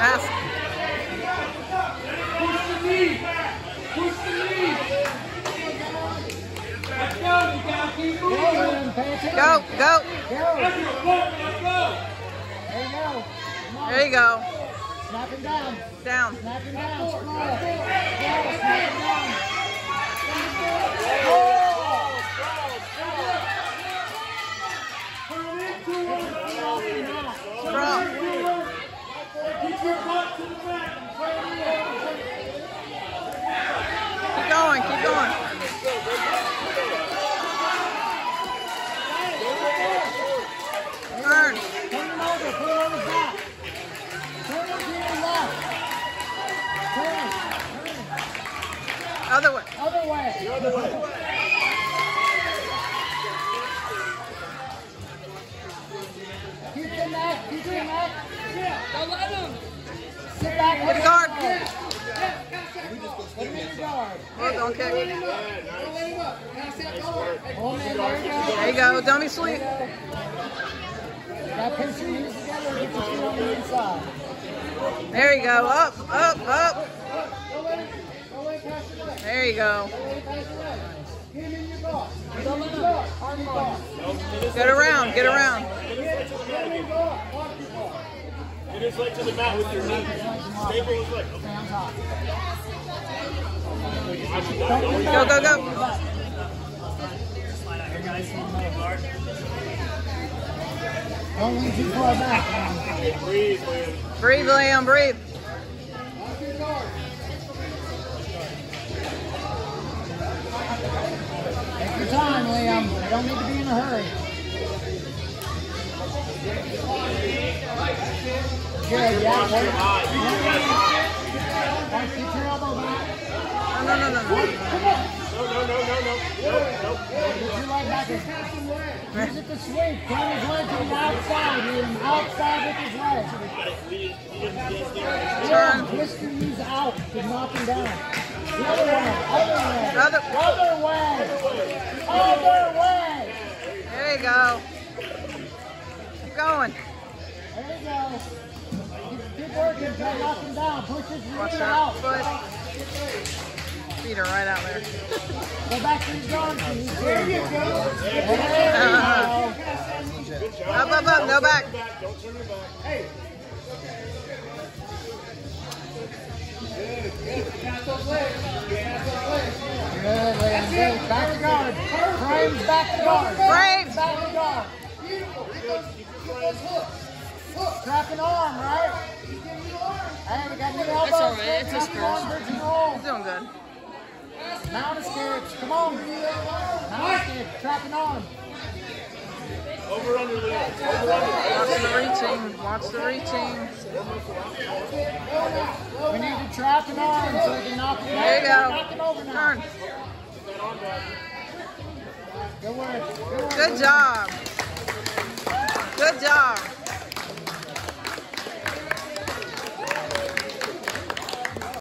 Pass. Push the knee. Push the knee. Go. Go, go. There you go. Come on. There you go. Snap him down. Down. Snap him down. Snap him down. Other way. Other way. Put guard. There you go. Dummy sleep. There you go. Up, up, up. There you go. Get around, get around. Get him in guard. Walk your guard. Get his leg to the mat with your knee. Staple his leg. Stay on top. Go, go, go. Don't lean too far back. Breathe, man. Breathe, Liam, breathe. Walk your guard. Take your time, Liam. You don't need to be in a hurry. Good, yeah. Once you get your elbow back, No, no, no, no, no. No, no, no, no, no. No, no. get your leg back. Use it to sweep. Turn his leg to the outside. Liam. Outside with his leg. Turn. Twist your knees out to knock him down. The other way. Other way. Other way. Other way. There you go. Keep going. There you go. Keep, working. Try to knock him down. Push his Watch that out. foot. Feet are right out there. Go back to guard. please. There you go. There you go. Up, up, up. Go back. Don't turn your back. Hey. Good, good. Pass those legs. Pass those legs. Good, Liam. Good. Back to guard. Frames back to guard. Frames. Back to guard. Beautiful. Get those, get those hooks. Hooks. Trap an arm, right? Keep getting your arm. Hey, we got new elbows. all right. It's a Trap an arm, bridge and. He's doing good. Mount a sketch. Come on. Mount a sketch. Trap an arm. Over under, Leo. Over under. Watch the reaching. Watch the reaching. We need to trap an arm so we can knock him down. There you go. Over. Turn. Good work. Good work. Good job. Good job.